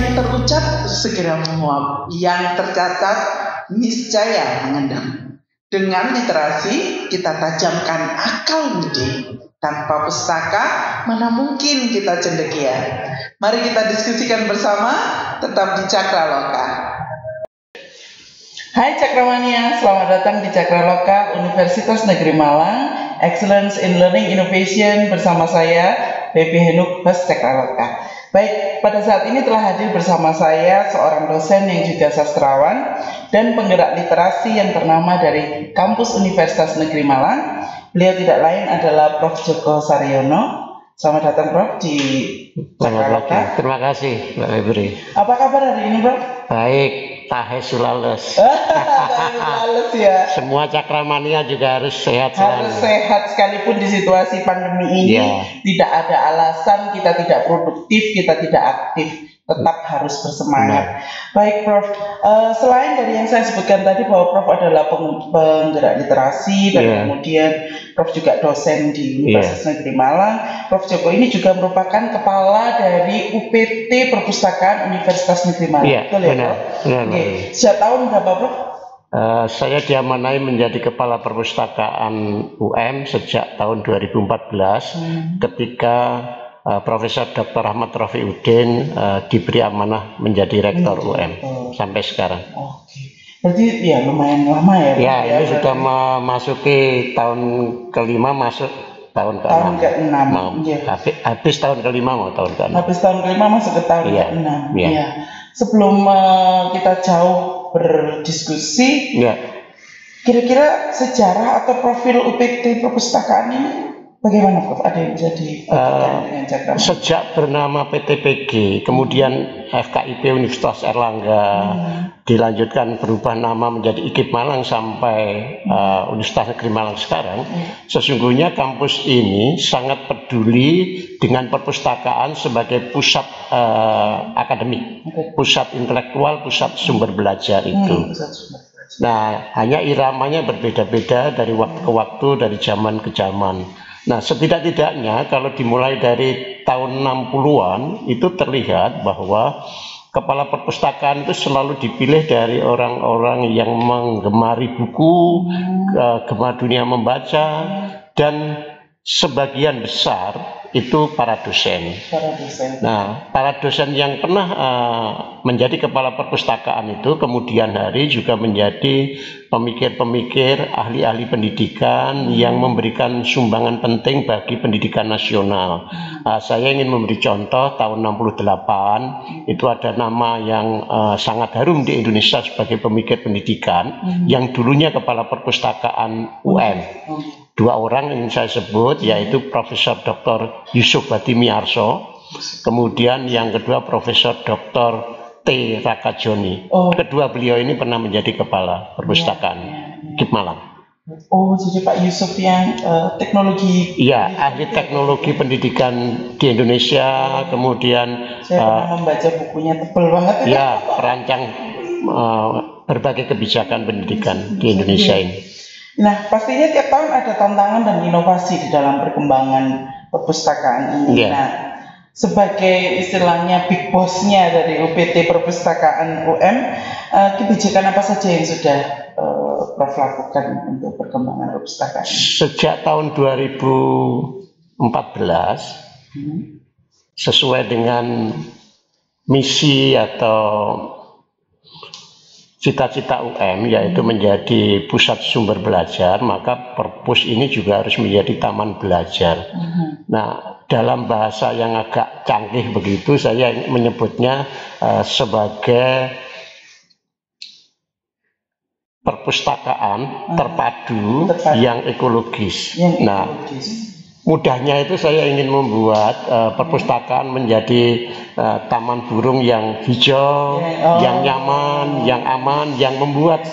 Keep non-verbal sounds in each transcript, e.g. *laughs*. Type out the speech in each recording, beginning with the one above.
Yang terucap segera menguap, yang tercatat niscaya mengendam. Dengan literasi kita tajamkan akal budi. Tanpa pustaka mana mungkin kita cendekia. Mari kita diskusikan bersama tetap di Cakra Loka. Hai Cakramania, selamat datang di Cakra Loka Universitas Negeri Malang Excellence in Learning Innovation bersama saya BP Henuk Bas Cakra Loka. Baik, pada saat ini telah hadir bersama saya seorang dosen yang juga sastrawan dan penggerak literasi yang ternama dari kampus Universitas Negeri Malang. Beliau tidak lain adalah Prof. Joko Saryono. Selamat datang Prof di pagi. Terima kasih Mbak Febri. Apa kabar hari ini Prof? Baik, tahe sulales. *laughs* sulales ya. Semua cakramania juga harus sehat selalu. Harus sehat sekalipun di situasi pandemi ini. Ya. Tidak ada alasan kita tidak produktif, kita tidak aktif tetap harus bersemangat. Baik, Prof. Uh, selain dari yang saya sebutkan tadi bahwa Prof adalah peng penggerak literasi dan Yeah. kemudian Prof juga dosen di Universitas Negeri Malang. Prof Joko ini juga merupakan kepala dari UPT Perpustakaan Universitas Negeri Malang. Iya, Betul ya, benar, Prof? benar. Mbak. Sejak tahun berapa, Prof? Eh, saya diamanai menjadi kepala perpustakaan UM sejak tahun 2014 Hmm. ketika eh, Profesor Dr. Ahmad Rafiuddin eh, diberi amanah menjadi rektor UM Oh. sampai sekarang. Oke. Berarti ya lumayan lama ya, Prof, Ya, ini berarti. sudah memasuki tahun kelima masuk tahun ke-6. Tahun ke-enam, Mau. iya. Habis, habis tahun kelima mau tahun ke-6. Habis tahun kelima masuk ke tahun Iya, ke-enam. iya. Iya. Sebelum eh, kita jauh berdiskusi, Ya, kira-kira sejarah atau profil UPT perpustakaan ini bagaimana Prof? Ada yang bisa dibagikan Eh, dengan cakram? sejak bernama PTPG, kemudian FKIP Universitas Erlangga, dilanjutkan berubah nama menjadi IKIP Malang sampai eh, Universitas Negeri Malang sekarang, sesungguhnya kampus ini sangat peduli dengan perpustakaan sebagai pusat eh, akademik, pusat intelektual, pusat sumber belajar itu. Hmm, pusat sumber belajar. Nah, hanya iramanya berbeda-beda dari waktu ke waktu, dari zaman ke zaman. Nah, setidak-tidaknya kalau dimulai dari tahun 60-an itu terlihat bahwa kepala perpustakaan itu selalu dipilih dari orang-orang yang menggemari buku, eh, gemar dunia membaca dan sebagian besar itu para dosen. Para dosen. Nah, para dosen yang pernah eh, menjadi kepala perpustakaan itu kemudian hari juga menjadi pemikir-pemikir, ahli-ahli pendidikan yang memberikan sumbangan penting bagi pendidikan nasional. Eh, saya ingin memberi contoh tahun 68 itu ada nama yang eh, sangat harum di Indonesia sebagai pemikir pendidikan yang dulunya kepala perpustakaan UM Oh, dua orang yang saya sebut yaitu Profesor Dr. Yusuf Batimiarso, kemudian yang kedua Profesor Dr. T. Rakajoni. Oh. Kedua beliau ini pernah menjadi kepala perpustakaan KIP Malang. Oh, jadi Pak Yusuf yang eh, teknologi Iya, ahli teknologi pendidikan di Indonesia, kemudian saya eh, pernah membaca bukunya tebel banget ya perancang eh, berbagai kebijakan pendidikan di Indonesia ini. Nah, pastinya tiap tahun ada tantangan dan inovasi di dalam perkembangan perpustakaan ini. Iya. Nah, sebagai istilahnya big boss-nya dari UPT Perpustakaan UM, eh, kebijakan apa saja yang sudah eh, Prof lakukan untuk perkembangan perpustakaan? Sejak tahun 2014 Hmm. sesuai dengan misi atau cita-cita UM yaitu menjadi pusat sumber belajar maka perpus ini juga harus menjadi taman belajar. Mhm. Nah, dalam bahasa yang agak canggih begitu saya menyebutnya eh, sebagai perpustakaan terpadu, Terpadu. yang ekologis. Yang nah, ekologis. Mudahnya itu saya ingin membuat eh, perpustakaan menjadi eh, taman burung yang hijau, oh. yang nyaman, yang aman, yang membuat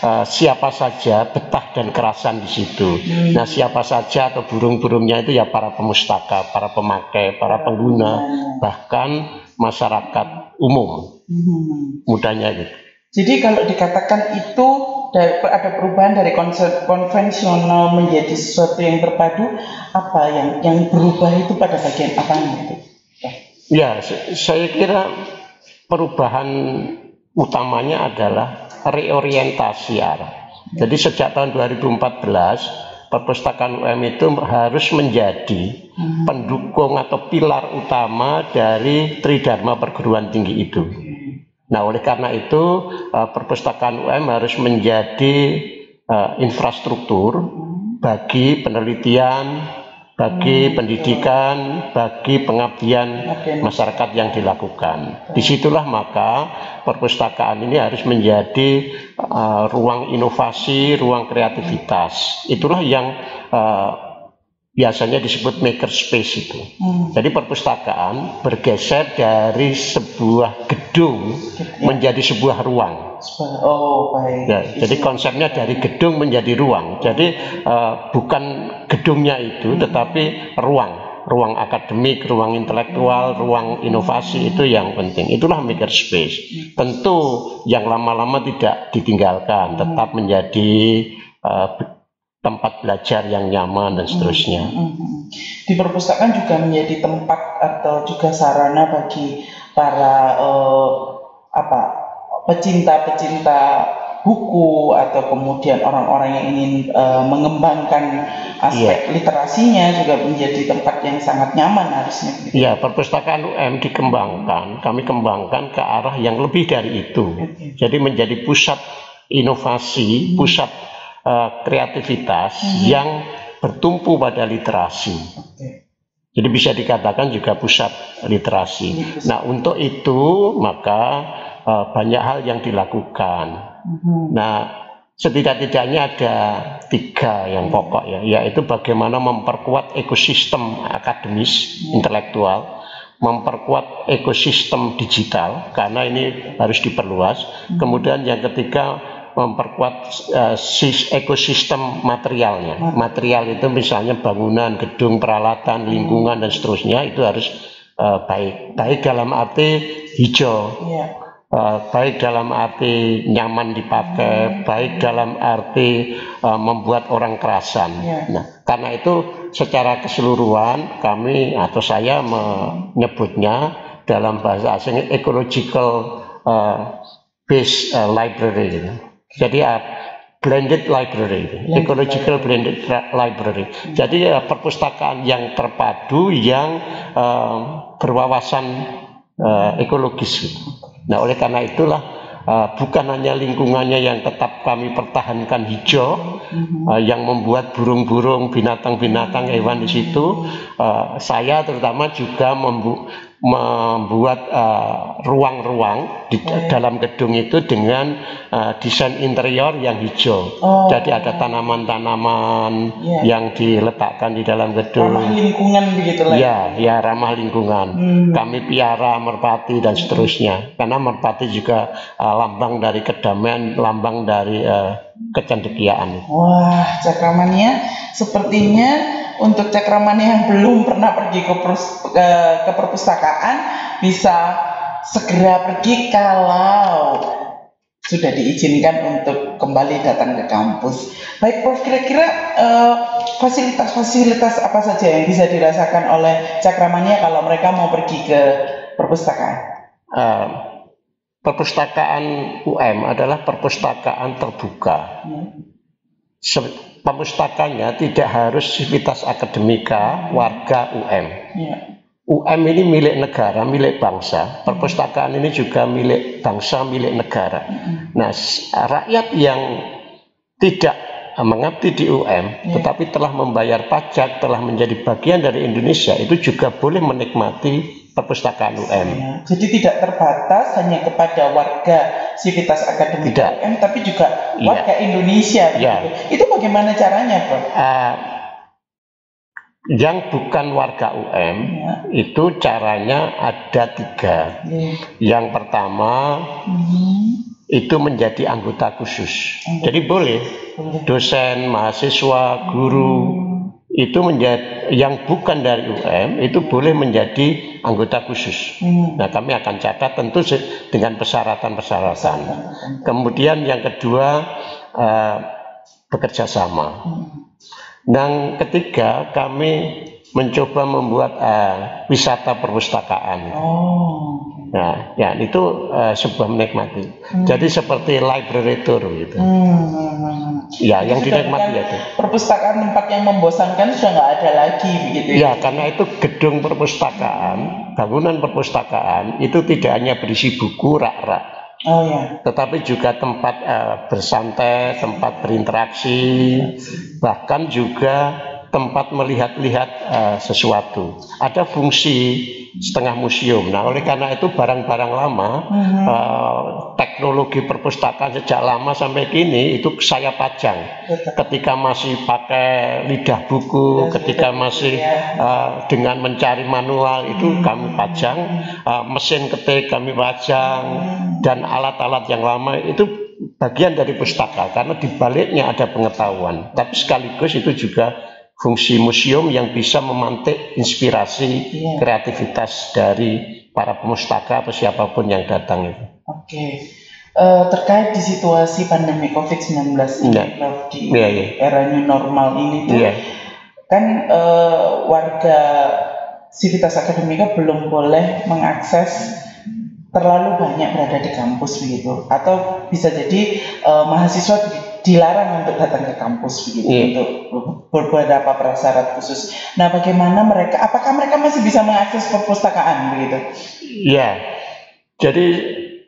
eh, siapa saja betah dan kerasan di situ. Hmm. Nah, siapa saja atau burung-burungnya itu ya para pemustaka, para pemakai, para pengguna, bahkan masyarakat umum. Mhm. Mudahnya gitu. Jadi kalau dikatakan itu da- ada perubahan dari konsep konvensional menjadi sesuatu yang terpadu, apa yang yang berubah itu pada bagian apanya itu? Ya, se- saya kira perubahan utamanya adalah reorientasi arah. Jadi sejak tahun 2014 perpustakaan UM itu harus menjadi hmm. pendukung atau pilar utama dari Tridharma perguruan tinggi itu. Nah, oleh karena itu uh, perpustakaan UM harus menjadi uh, infrastruktur bagi penelitian, bagi hmm, pendidikan, bagi pengabdian masyarakat yang dilakukan. Di situlah maka perpustakaan ini harus menjadi uh, ruang inovasi, ruang kreativitas. Itulah yang uh, biasanya disebut maker space itu. Hmm. Jadi perpustakaan bergeser dari sebuah gedung menjadi sebuah ruang. Oh baik. Ya, jadi konsepnya dari gedung menjadi ruang. Jadi uh, bukan gedungnya itu, hmm. tetapi ruang, ruang akademik, ruang intelektual, hmm. ruang inovasi itu yang penting. Itulah maker space. Hmm. Tentu yang lama-lama tidak ditinggalkan, tetap menjadi uh, tempat belajar yang nyaman dan seterusnya. Di perpustakaan juga menjadi tempat atau juga sarana bagi para uh, apa pecinta-pecinta buku atau kemudian orang-orang yang ingin uh, mengembangkan aspek yeah. literasinya juga menjadi tempat yang sangat nyaman harusnya. Iya, perpustakaan UM dikembangkan, kami kembangkan ke arah yang lebih dari itu. Okay. Jadi menjadi pusat inovasi, hmm. pusat uh, kreativitas hmm. yang bertumpu pada literasi. Okay. Jadi bisa dikatakan juga pusat literasi. Nah untuk itu maka uh, banyak hal yang dilakukan. Hmm. Nah setidak-tidaknya ada tiga yang pokok ya, yaitu bagaimana memperkuat ekosistem akademis, hmm. intelektual, memperkuat ekosistem digital karena ini harus diperluas. Hmm. Kemudian yang ketiga memperkuat uh, ekosistem materialnya. Hmm. Material itu misalnya bangunan, gedung, peralatan, lingkungan dan seterusnya itu harus uh, baik. Baik dalam arti hijau. Yeah. Uh, baik dalam arti nyaman dipakai, hmm. baik dalam arti uh, membuat orang kerasan. Yeah. Nah, karena itu secara keseluruhan kami atau saya menyebutnya dalam bahasa asing ecological uh, base uh, library. Jadi ya blended library, blended ecological blended library. Hmm. Jadi ya perpustakaan yang terpadu yang uh, berwawasan uh, ekologis. Nah oleh karena itulah uh, bukan hanya lingkungannya yang tetap kami pertahankan hijau, uh, yang membuat burung-burung, binatang-binatang, hewan di situ. Uh, saya terutama juga membu membuat uh, ruang-ruang uh, di oh. dalam gedung itu dengan uh, desain interior yang hijau. Oh. Jadi ada tanaman-tanaman yeah. yang diletakkan di dalam gedung. Ramah lingkungan begitu lah. Ya, ya ramah lingkungan. Hmm. Kami piara merpati dan seterusnya. Karena merpati juga uh, lambang dari kedamaian, lambang dari uh, kecendekiaan. Wah, cakramania sepertinya untuk cakramania yang belum pernah pergi ke, ke, ke perpustakaan bisa segera pergi kalau sudah diizinkan untuk kembali datang ke kampus. Baik, Prof, kira-kira uh, fasilitas-fasilitas apa saja yang bisa dirasakan oleh cakramania kalau mereka mau pergi ke perpustakaan? Uh, perpustakaan UM adalah perpustakaan terbuka. Hmm pemustakanya tidak harus sivitas akademika warga UM. Ya. UM ini milik negara, milik bangsa. Perpustakaan ini juga milik bangsa, milik negara. Nah, rakyat yang tidak mengabdi di UM, ya. tetapi telah membayar pajak, telah menjadi bagian dari Indonesia, itu juga boleh menikmati perpustakaan UM. Ya, jadi tidak terbatas hanya kepada warga Sivitas Akademik tidak. UM, tapi juga iya. warga ya. Indonesia. Ya. Itu bagaimana caranya, Prof? Uh, yang bukan warga UM ya. itu caranya ada tiga. Ya. Yang pertama hmm. itu menjadi anggota khusus. Anggota. Jadi boleh, boleh dosen, mahasiswa, guru. Hmm itu menjadi yang bukan dari UM itu boleh menjadi anggota khusus. Hmm. Nah kami akan catat tentu dengan persyaratan-persyaratan. Kemudian yang kedua uh, bekerja sama. Hmm. Dan ketiga kami mencoba membuat uh, wisata perpustakaan. Oh. Nah, ya itu uh, sebuah menikmati. Hmm. Jadi seperti library tour gitu. Hmm. hmm, hmm. Ya, yang dinikmati ya itu. Perpustakaan tempat yang membosankan sudah nggak ada lagi begitu. Ya? ya, karena itu gedung perpustakaan, bangunan perpustakaan itu tidak hanya berisi buku rak-rak. Oh ya. Tetapi juga tempat uh, bersantai, tempat berinteraksi, bahkan juga tempat melihat-lihat uh, sesuatu. Ada fungsi setengah museum. Nah, oleh karena itu barang-barang lama, uh-huh. uh, teknologi perpustakaan sejak lama sampai kini itu saya pajang. Betul. Ketika masih pakai lidah buku, ketika masih uh, dengan mencari manual itu uh-huh. kami pajang, uh, mesin ketik kami pajang, uh-huh. dan alat-alat yang lama itu bagian dari pustaka karena di baliknya ada pengetahuan. Tapi sekaligus itu juga fungsi museum yang bisa memantik inspirasi yeah. kreativitas dari para pemustaka atau siapa pun yang datang itu. Oke. Okay. Uh, eh, terkait di situasi pandemi COVID-19 ini, yeah. Prof, di yeah, yeah. era new normal ini tuh, yeah. kan uh, warga Civitas Akademika belum boleh mengakses terlalu banyak berada di kampus begitu, atau bisa jadi uh, mahasiswa dilarang untuk datang ke kampus begitu yeah. untuk beberapa prasyarat khusus. Nah, bagaimana mereka? Apakah mereka masih bisa mengakses perpustakaan begitu? Iya. Jadi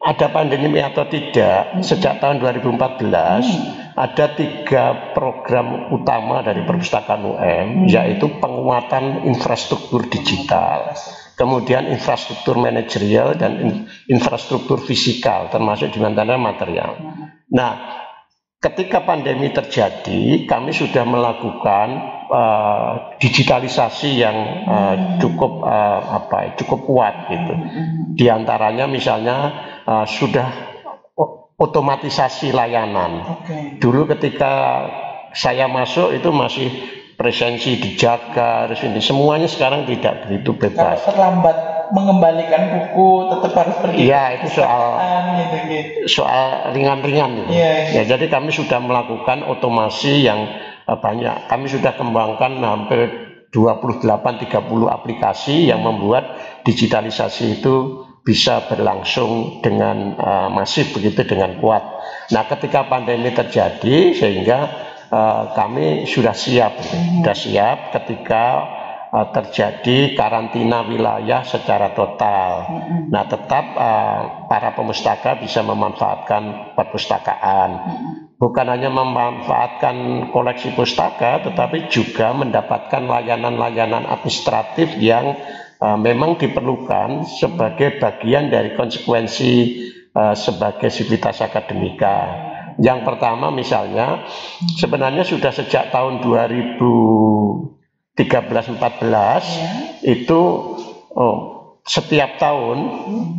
ada pandemi atau tidak, hmm. sejak tahun 2014 hmm. ada tiga program utama dari perpustakaan UM, hmm. yaitu penguatan infrastruktur digital, kemudian infrastruktur manajerial dan infrastruktur fisikal, termasuk di mana material. Hmm. Nah, ketika pandemi terjadi, kami sudah melakukan uh, digitalisasi yang uh, cukup uh, apa cukup kuat gitu. Di antaranya misalnya uh, sudah otomatisasi layanan. Okay. Dulu ketika saya masuk itu masih presensi dijaga, harus ini semuanya sekarang tidak begitu bebas. Kalau terlambat mengembalikan buku tetap harus pergi. Iya itu soal gitu, gitu. soal ringan-ringan. Gitu. Ya, ya. ya jadi kami sudah melakukan otomasi yang uh, banyak. Kami sudah kembangkan hampir 28-30 aplikasi yang membuat digitalisasi itu bisa berlangsung dengan uh, masif begitu dengan kuat. Nah ketika pandemi terjadi sehingga uh, kami sudah siap, mm -hmm. sudah siap ketika uh, terjadi karantina wilayah secara total. Mm-hmm. Nah, tetap uh, para pemustaka bisa memanfaatkan perpustakaan. Mm-hmm. Bukan hanya memanfaatkan koleksi pustaka, tetapi juga mendapatkan layanan-layanan administratif yang uh, memang diperlukan sebagai bagian dari konsekuensi uh, sebagai sivitas akademika. Yang pertama misalnya sebenarnya sudah sejak tahun 2000 13 14 ya. itu oh, setiap tahun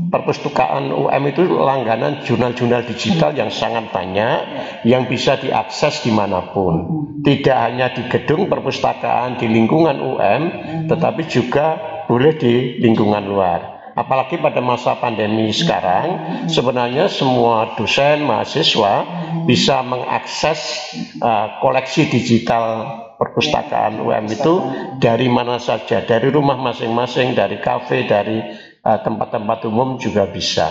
perpustakaan UM itu langganan jurnal-jurnal digital yang sangat banyak yang bisa diakses di mana pun. Tidak hanya di gedung perpustakaan di lingkungan UM tetapi juga boleh di lingkungan luar. Apalagi pada masa pandemi sekarang sebenarnya semua dosen mahasiswa bisa mengakses uh, koleksi digital perpustakaan UM itu dari mana saja dari rumah masing-masing dari kafe dari uh, tempat-tempat uh, umum juga bisa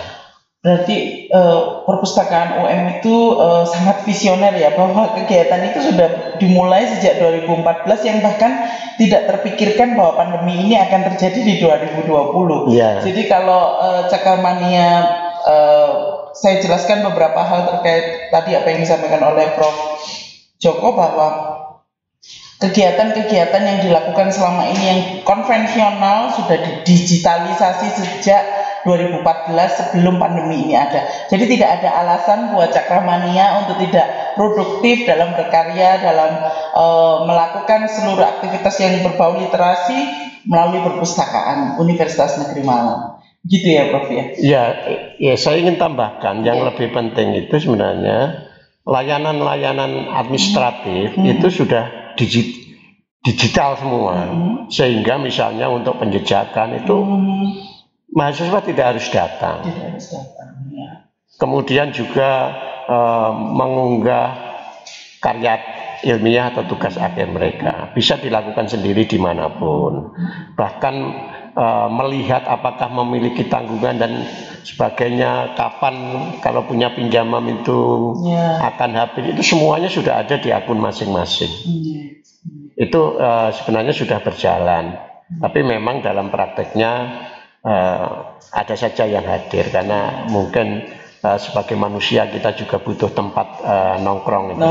Berarti uh, perpustakaan UM itu uh, sangat visioner ya bahwa kegiatan itu sudah dimulai sejak 2014 yang bahkan tidak terpikirkan bahwa pandemi ini akan terjadi di 2020. Yeah. Jadi kalau uh, cakar mania uh, saya jelaskan beberapa hal terkait tadi apa yang disampaikan oleh Prof Joko bahwa kegiatan-kegiatan yang dilakukan selama ini yang konvensional sudah didigitalisasi sejak 2014 sebelum pandemi ini ada. Jadi tidak ada alasan buat Cakramania untuk tidak produktif dalam berkarya, dalam uh, melakukan seluruh aktivitas yang berbau literasi melalui perpustakaan Universitas Negeri Malang. Gitu ya, Prof ya. Ya, ya saya ingin tambahkan yang ya. lebih penting itu sebenarnya layanan-layanan administratif hmm. itu sudah digit, digital semua. Hmm. Sehingga misalnya untuk penjejakan itu hmm mahasiswa tidak harus datang. Tidak harus datang. Ya. Kemudian juga uh, mengunggah karya ilmiah atau tugas akhir mereka. Bisa dilakukan sendiri di mana pun. Bahkan uh, melihat apakah memiliki tanggungan dan sebagainya, kapan kalau punya pinjaman itu yeah. akan habis, itu semuanya sudah ada di akun masing-masing. Yeah. Itu uh, sebenarnya sudah berjalan. Tapi memang dalam prakteknya uh, ada saja yang hadir karena mungkin uh, sebagai manusia kita juga butuh tempat uh, nongkrong. Gitu.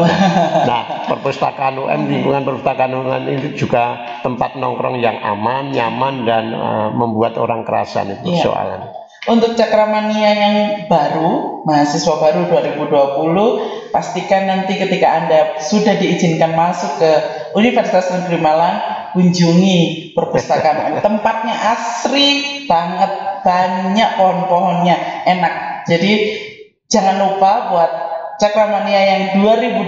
Nah, perpustakaan UM lingkungan perpustakaan UM ini juga tempat nongkrong yang aman, nyaman dan uh, membuat orang kerasan itu yeah. soalan. Untuk Cakramania yang baru, mahasiswa baru 2020, pastikan nanti ketika Anda sudah diizinkan masuk ke Universitas Negeri Malang, kunjungi perpustakaan. *laughs* Tempatnya asri banget, banyak pohon-pohonnya, enak jadi jangan lupa buat Cakramania yang 2020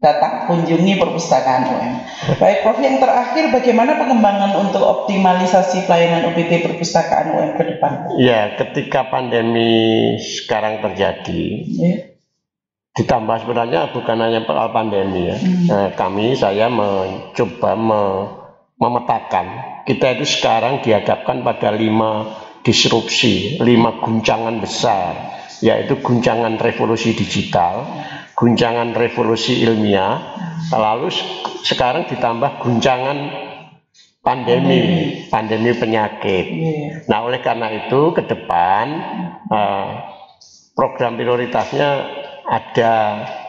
datang kunjungi perpustakaan UM. Baik Prof yang terakhir bagaimana pengembangan untuk optimalisasi pelayanan UPT perpustakaan UM ke depan? Ya, ketika pandemi sekarang terjadi, ya. Ditambah sebenarnya bukan hanya soal pandemi ya. Hmm. Nah, kami saya mencoba me memetakan kita itu sekarang dihadapkan pada lima disrupsi, lima guncangan besar, yaitu guncangan revolusi digital, guncangan revolusi ilmiah, lalu sekarang ditambah guncangan pandemi, pandemi penyakit. Iya. Nah, oleh karena itu ke depan uh, program prioritasnya ada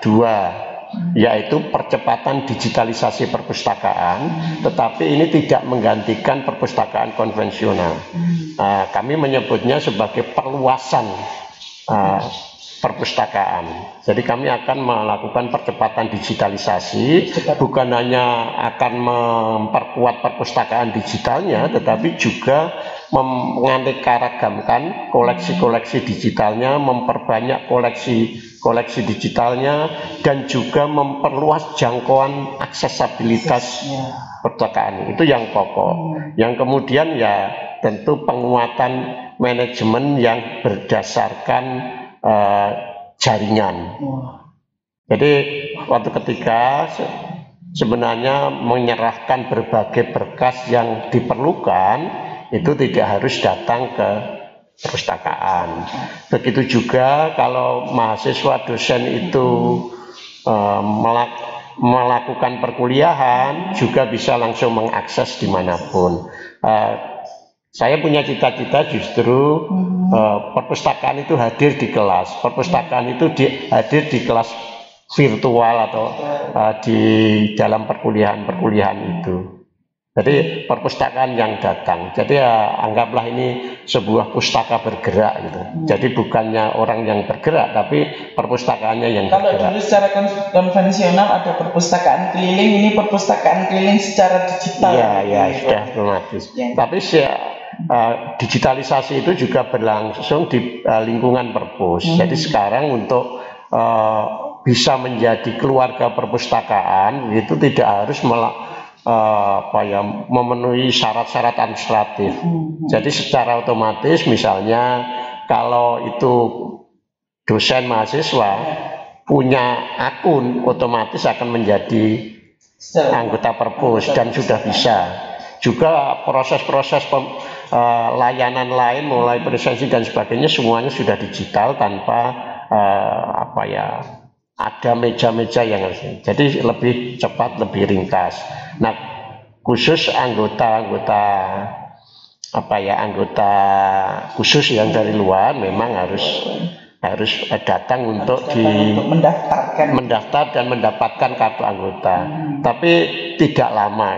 dua yaitu percepatan digitalisasi perpustakaan, tetapi ini tidak menggantikan perpustakaan konvensional. Uh, kami menyebutnya sebagai perluasan uh, perpustakaan. Jadi kami akan melakukan percepatan digitalisasi, bukan hanya akan memperkuat perpustakaan digitalnya, tetapi juga menganeka-ragamkan koleksi-koleksi digitalnya, memperbanyak koleksi-koleksi digitalnya, dan juga memperluas jangkauan aksesabilitas perpustakaan. Itu yang pokok. Hmm. Yang kemudian ya tentu penguatan manajemen yang berdasarkan uh, jaringan. Jadi waktu ketika sebenarnya menyerahkan berbagai berkas yang diperlukan itu tidak harus datang ke perpustakaan. Begitu juga kalau mahasiswa dosen itu uh, melak melakukan perkuliahan juga bisa langsung mengakses di mana pun. Uh, saya punya cita-cita justru hmm. uh, perpustakaan itu hadir di kelas. Perpustakaan itu di, hadir di kelas virtual atau uh, di dalam perkuliahan-perkuliahan itu. Jadi perpustakaan yang datang. Jadi ya anggaplah ini sebuah pustaka bergerak gitu. Hmm. Jadi bukannya orang yang bergerak tapi perpustakaannya yang Kalau bergerak. Kalau dulu secara konvensional ada perpustakaan keliling, ini perpustakaan keliling secara digital. Iya, ya sudah otomatis. Ya. Tapi sih uh, digitalisasi itu juga berlangsung di uh, lingkungan perpus. Hmm. Jadi sekarang untuk uh, bisa menjadi keluarga perpustakaan itu tidak harus melak uh, apa ya memenuhi syarat-syarat administratif. Hmm. Jadi secara otomatis misalnya kalau itu dosen mahasiswa punya akun otomatis akan menjadi anggota perpus dan sudah bisa juga proses-proses uh, layanan lain mulai presensi dan sebagainya semuanya sudah digital tanpa uh, apa ya ada meja-meja yang harus jadi lebih cepat lebih ringkas. Nah khusus anggota-anggota apa ya anggota khusus yang dari luar memang harus harus datang untuk di untuk mendaftarkan. mendaftar dan mendapatkan kartu anggota. Hmm. tapi tidak lama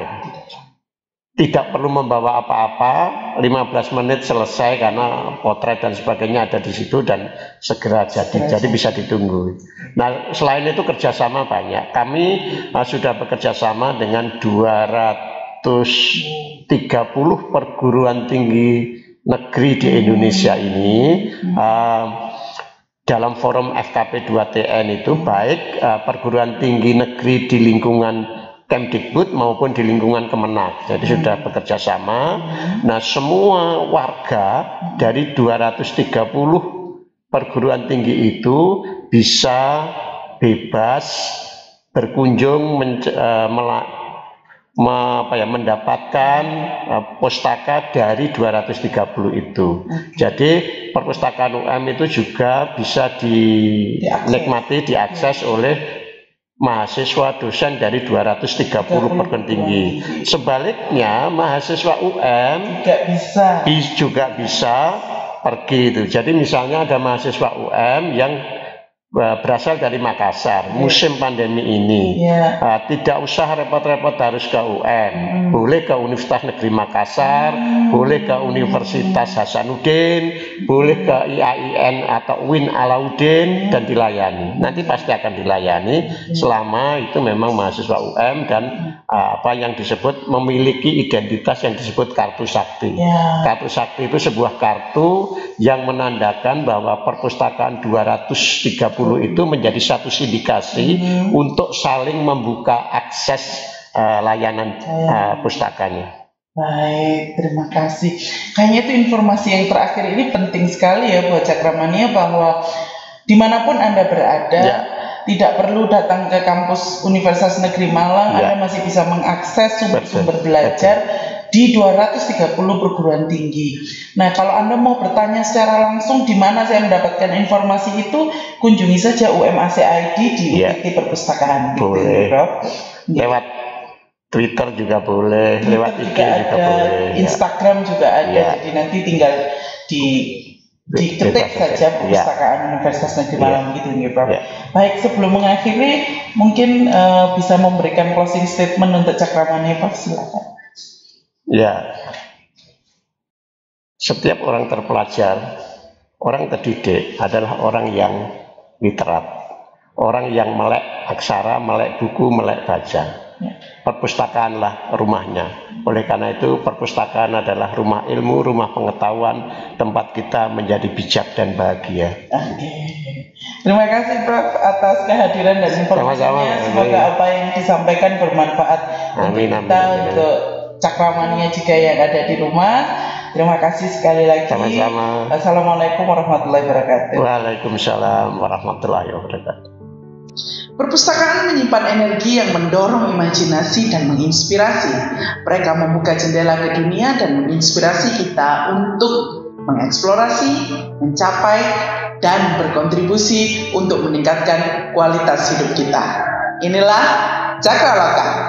tidak perlu membawa apa-apa, 15 menit selesai karena potret dan sebagainya ada di situ dan segera jadi, jadi bisa ditunggu. Nah selain itu kerjasama banyak. Kami uh, sudah bekerja sama dengan 230 perguruan tinggi negeri di Indonesia ini. Uh, dalam forum FKP 2TN itu baik uh, perguruan tinggi negeri di lingkungan Kemdikbud maupun di lingkungan Kemenak. Jadi hmm. sudah bekerja sama. Hmm. Nah, semua warga dari 230 perguruan tinggi itu bisa bebas berkunjung men, uh, melak, me, apa ya, mendapatkan uh, pustaka dari 230 itu. Okay. Jadi perpustakaan UM itu juga bisa dinikmati, diakses oleh mahasiswa dosen dari 230 perguruan tinggi. Sebaliknya mahasiswa UM juga bisa juga bisa pergi itu. Jadi misalnya ada mahasiswa UM yang berasal dari Makassar. Musim pandemi ini yeah. uh, tidak usah repot-repot harus ke UM, hmm. boleh ke Universitas Negeri Makassar, hmm. boleh ke Universitas Hasanuddin, boleh ke IAIN atau UIN Alauddin hmm. dan dilayani. Nanti pasti akan dilayani hmm. selama itu memang mahasiswa UM dan uh, apa yang disebut memiliki identitas yang disebut kartu sakti. Yeah. Kartu sakti itu sebuah kartu yang menandakan bahwa perpustakaan 230 itu menjadi satu sindikasi hmm. untuk saling membuka akses uh, layanan uh, pustakanya. Baik, terima kasih. Kayaknya itu informasi yang terakhir ini penting sekali ya buat Cakramania bahwa di mana pun Anda berada, ya. tidak perlu datang ke kampus Universitas Negeri Malang, ya. Anda masih bisa mengakses sumber-sumber belajar Betul di 230 perguruan tinggi. Nah, kalau Anda mau bertanya secara langsung di mana saya mendapatkan informasi itu, kunjungi saja UMAC ID di ya. UIT Perpustakaan. Gitu, boleh. Gitu, Lewat Twitter juga boleh, Twitter lewat IG juga, juga ada, boleh. Ya. Instagram ya. juga ada. Ya. Jadi nanti tinggal di diketik saja ya. perpustakaan ya. Universitas Negeri Malang ya. gitu nih Prof. Ya. Baik sebelum mengakhiri mungkin uh, bisa memberikan closing statement untuk Cakramani Prof silakan. Ya, setiap orang terpelajar, orang terdidik adalah orang yang literat, orang yang melek aksara, melek buku, melek baca. Perpustakaanlah rumahnya. Oleh karena itu, perpustakaan adalah rumah ilmu, rumah pengetahuan, tempat kita menjadi bijak dan bahagia. Oke. Terima kasih Prof atas kehadiran dan informasinya. Semoga apa yang disampaikan bermanfaat amin, untuk kita amin, amin. untuk cakramania juga yang ada di rumah. Terima kasih sekali lagi. Sama-sama. Assalamualaikum warahmatullahi wabarakatuh. Waalaikumsalam warahmatullahi wabarakatuh. Perpustakaan menyimpan energi yang mendorong imajinasi dan menginspirasi. Mereka membuka jendela ke dunia dan menginspirasi kita untuk mengeksplorasi, mencapai, dan berkontribusi untuk meningkatkan kualitas hidup kita. Inilah Cakralaka